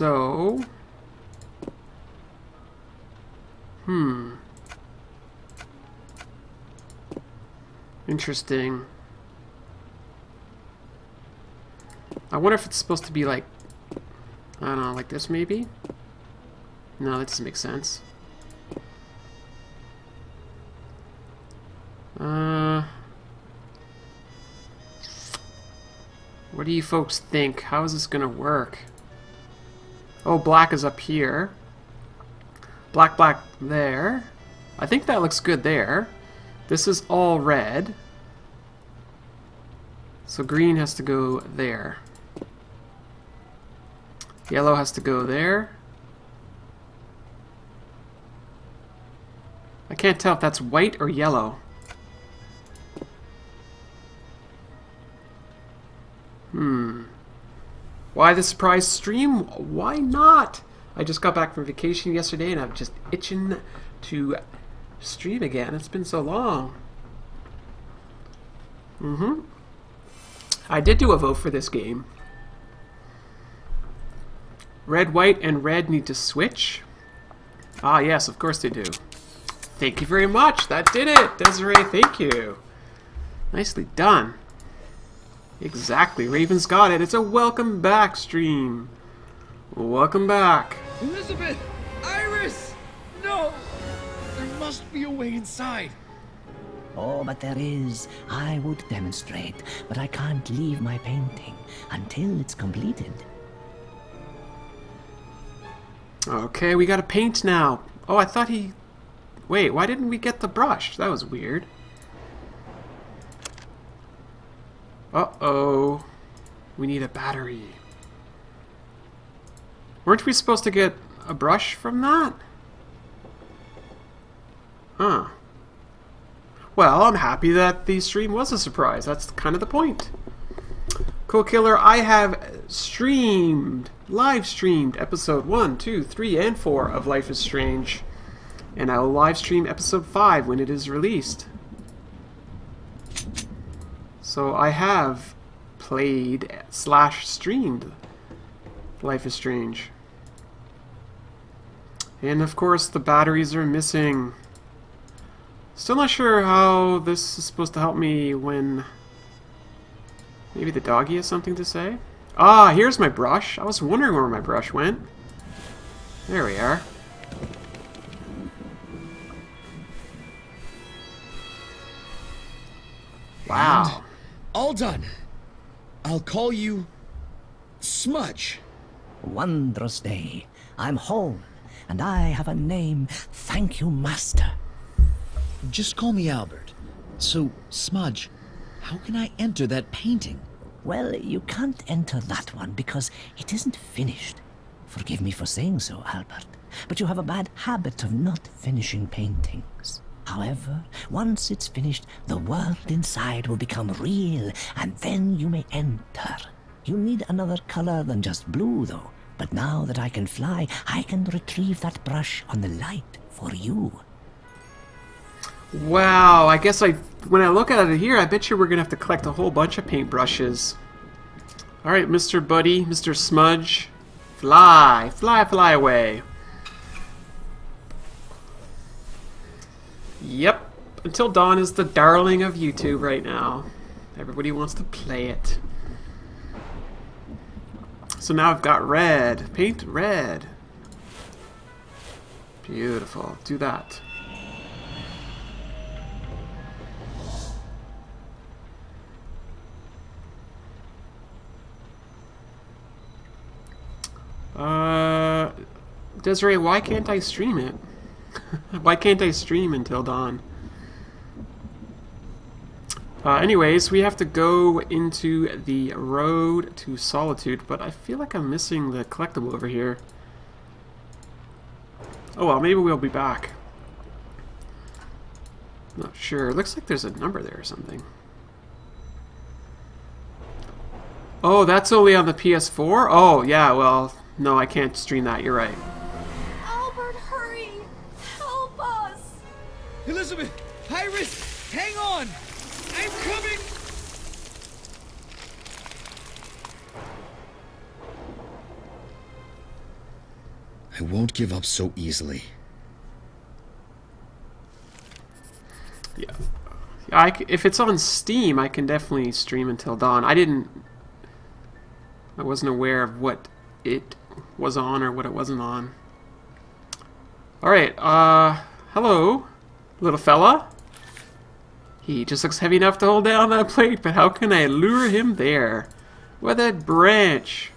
So... Hmm. Interesting. I wonder if it's supposed to be like... I don't know, like this maybe? No, that doesn't make sense. Uh... What do you folks think? How is this gonna work? Oh, black is up here. Black, black there. I think that looks good there. This is all red. So green has to go there. Yellow has to go there. I can't tell if that's white or yellow. Hmm. Why the surprise stream? Why not? I just got back from vacation yesterday and I'm just itching to stream again. It's been so long. Mm-hmm. I did do a vote for this game. Red, white, and red need to switch. Ah, yes, of course they do. Thank you very much. That did it. Desiree, thank you. Nicely done. Exactly. Raven's got it. It's a welcome back stream. Welcome back. Elizabeth! Iris! No! There must be a way inside. Oh, but there is. I would demonstrate, but I can't leave my painting until it's completed. Okay, we got to paint now. Oh, I thought he... Wait, why didn't we get the brush? That was weird. Uh-oh. We need a battery. Weren't we supposed to get a brush from that? Huh. Well, I'm happy that the stream was a surprise. That's kind of the point. Cool Killer, I have streamed, live streamed episode 1, 2, 3, and 4 of Life is Strange. And I will live stream episode 5 when it is released. So I have played slash streamed Life is Strange. And of course the batteries are missing. Still not sure how this is supposed to help me when... Maybe the doggy has something to say? Ah, here's my brush. I was wondering where my brush went. There we are. Wow. All done. I'll call you... Smudge. Wondrous day. I'm home, and I have a name. Thank you, Master. Just call me Albert. So, Smudge, how can I enter that painting? Well, you can't enter that one because it isn't finished. Forgive me for saying so, Albert, but you have a bad habit of not finishing paintings. However, once it's finished, the world inside will become real, and then you may enter. You need another color than just blue, though. But now that I can fly, I can retrieve that brush on the light for you. Wow, I guess I when I look at it here, I bet you we're gonna have to collect a whole bunch of paintbrushes. Alright, Mr. Buddy, Mr. Smudge. Fly, fly, fly away. Yep, Until Dawn is the darling of YouTube right now. Everybody wants to play it. So now I've got red. Paint red. Beautiful. Do that. Uh, Desiree, why can't I stream it? why can't I stream until dawn? Uh, anyways, we have to go into the road to Solitude, but I feel like I'm missing the collectible over here. Oh well, maybe we'll be back. Not sure. Looks like there's a number there or something. Oh, that's only on the PS4? Oh, yeah, well, no, I can't stream that. You're right. Won't give up so easily. Yeah. I if it's on Steam, I can definitely stream until dawn. I didn't. I wasn't aware of what it was on or what it wasn't on. Alright, uh. Hello, little fella. He just looks heavy enough to hold down that plate, but how can I lure him there? With that branch.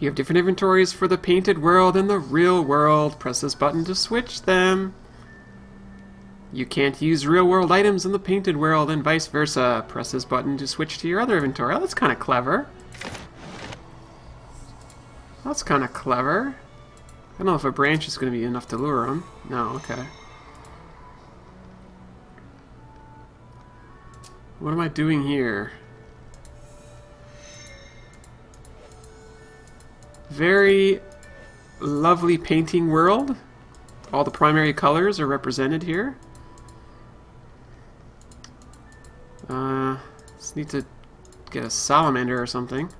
You have different inventories for the painted world and the real world. Press this button to switch them. You can't use real world items in the painted world and vice versa. Press this button to switch to your other inventory. Oh, that's kind of clever. That's kind of clever. I don't know if a branch is going to be enough to lure him. No, okay. What am I doing here? Very lovely painting world. All the primary colors are represented here. Uh, just need to get a salamander or something.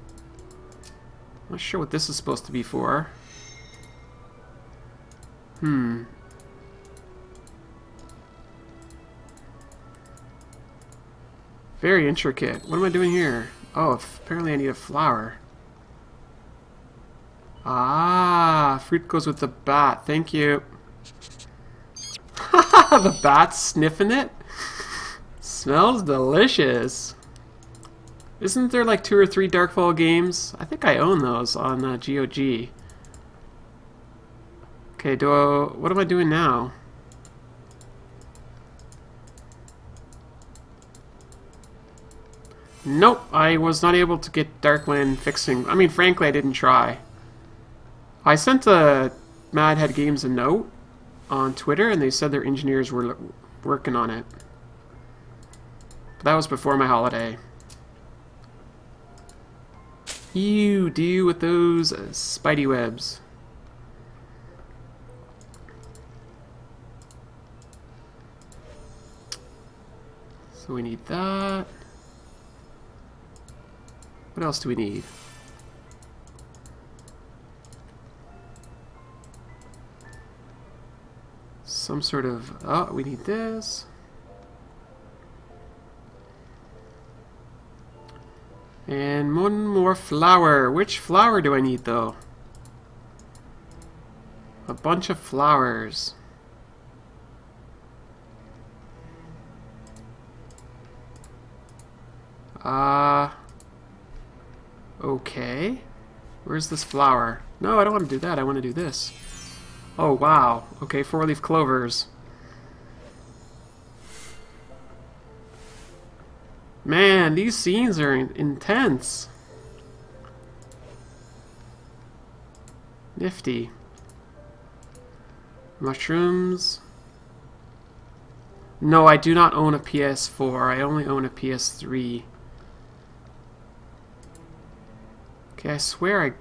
Not sure what this is supposed to be for. Hmm. Very intricate. What am I doing here? Oh, apparently I need a flower. Ah, fruit goes with the bat. Thank you. the bat's sniffing it? Smells delicious. Isn't there like two or three Darkfall games? I think I own those on uh, GOG. Okay, do I, what am I doing now? Nope, I was not able to get Darkland fixing. I mean, frankly, I didn't try. I sent the Mad Head Games a note on Twitter, and they said their engineers were working on it. But that was before my holiday. You deal with those uh, spidey webs. So we need that. What else do we need? Some sort of... Oh, we need this. And one more flower. Which flower do I need, though? A bunch of flowers. Uh... Okay. Where's this flower? No, I don't want to do that. I want to do this. Oh, wow. Okay, four-leaf clovers. Man, these scenes are in intense. Nifty. Mushrooms. No, I do not own a PS4. I only own a PS3. Okay, I swear I...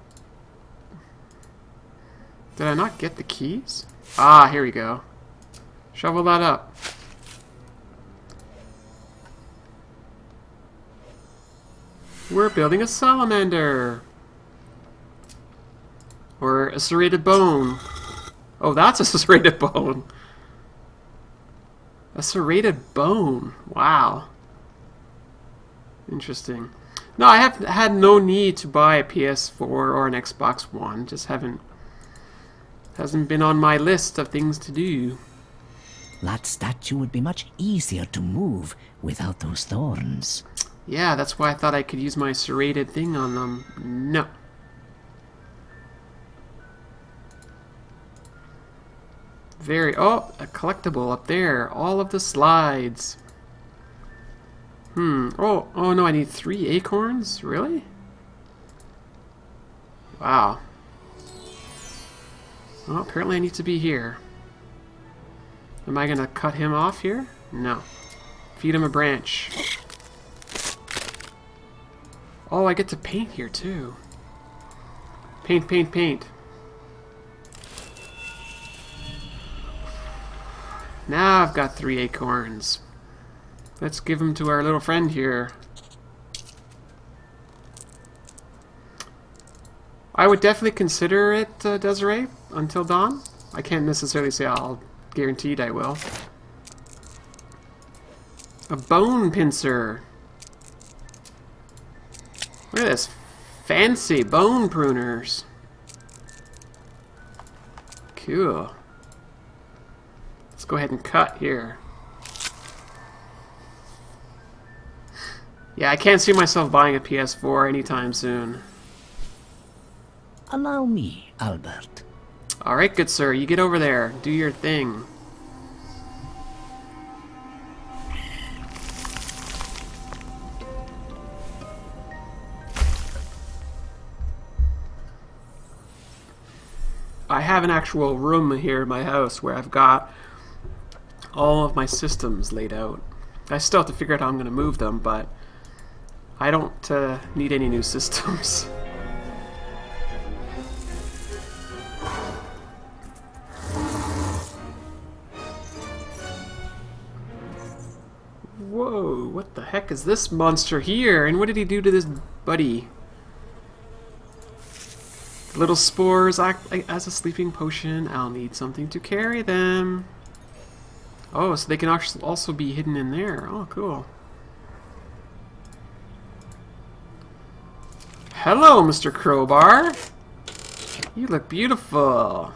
Did I not get the keys? Ah, here we go. Shovel that up. We're building a salamander! Or a serrated bone. Oh, that's a serrated bone. A serrated bone. Wow. Interesting. No, I have had no need to buy a PS4 or an Xbox One. Just haven't hasn't been on my list of things to do. That statue would be much easier to move without those thorns. Yeah, that's why I thought I could use my serrated thing on them. No. Very... Oh, a collectible up there. All of the slides. Hmm. Oh, oh no, I need three acorns? Really? Wow. Well, apparently I need to be here. Am I gonna cut him off here? No. Feed him a branch. Oh, I get to paint here too. Paint, paint, paint. Now I've got three acorns. Let's give them to our little friend here. I would definitely consider it, uh, Desiree, until dawn. I can't necessarily say I'll guaranteed I will. A bone pincer. Look at this fancy bone pruners. Cool. Let's go ahead and cut here. Yeah, I can't see myself buying a PS4 anytime soon. Allow me, Albert. Alright, good sir, you get over there. Do your thing. I have an actual room here in my house where I've got all of my systems laid out. I still have to figure out how I'm going to move them, but I don't uh, need any new systems. is this monster here? And what did he do to this buddy? Little spores act as a sleeping potion. I'll need something to carry them. Oh, so they can also be hidden in there. Oh, cool. Hello, Mr. Crowbar. You look beautiful.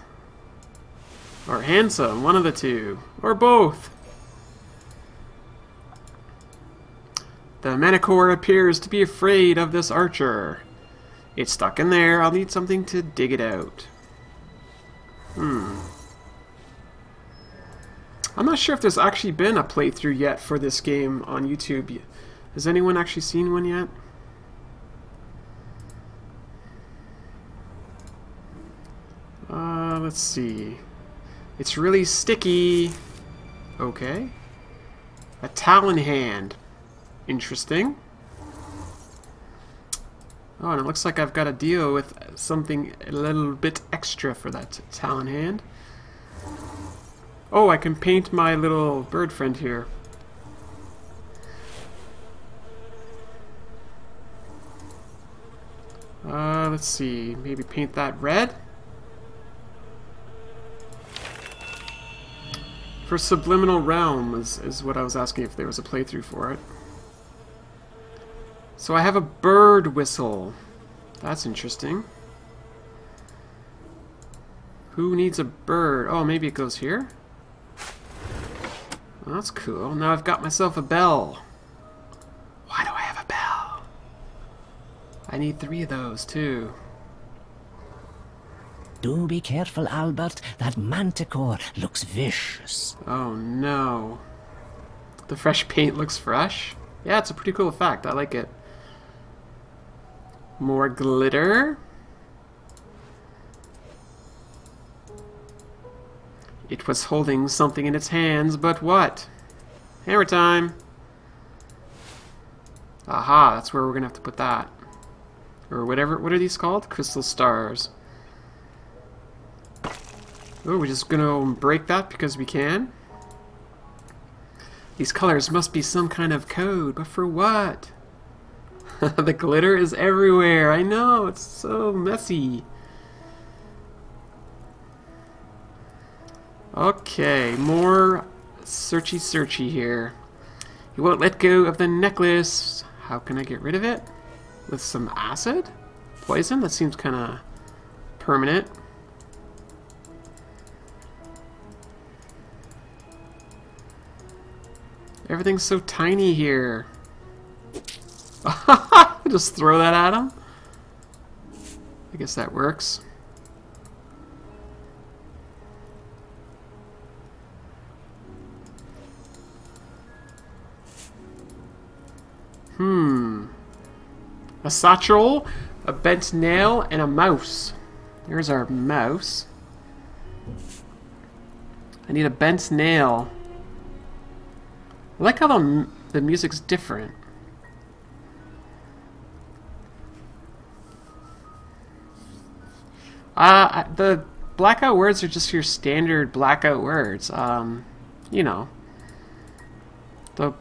Or handsome, one of the two. Or both. The Manticore appears to be afraid of this archer. It's stuck in there. I'll need something to dig it out. Hmm. I'm not sure if there's actually been a playthrough yet for this game on YouTube. Has anyone actually seen one yet? Uh, let's see. It's really sticky. Okay. A talon hand. Interesting. Oh, and it looks like I've got to deal with something a little bit extra for that talon hand. Oh, I can paint my little bird friend here. Uh, let's see. Maybe paint that red? For Subliminal Realm is, is what I was asking if there was a playthrough for it. So I have a bird whistle. That's interesting. Who needs a bird? Oh, maybe it goes here? Well, that's cool. Now I've got myself a bell. Why do I have a bell? I need three of those, too. Do be careful, Albert. That manticore looks vicious. Oh, no. The fresh paint looks fresh? Yeah, it's a pretty cool effect. I like it. More glitter. It was holding something in its hands, but what? Hammer time! Aha, that's where we're gonna have to put that. Or whatever, what are these called? Crystal stars. Oh, we're just gonna break that because we can? These colors must be some kind of code, but for what? the glitter is everywhere. I know, it's so messy. Okay, more searchy searchy here. You won't let go of the necklace. How can I get rid of it? With some acid? Poison? That seems kind of permanent. Everything's so tiny here. Just throw that at him. I guess that works. Hmm. A satchel, a bent nail, and a mouse. There's our mouse. I need a bent nail. I like how the, the music's different. Uh, the blackout words are just your standard blackout words. Um, you know, the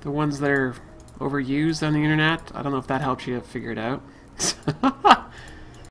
the ones that are overused on the internet. I don't know if that helps you figure it out.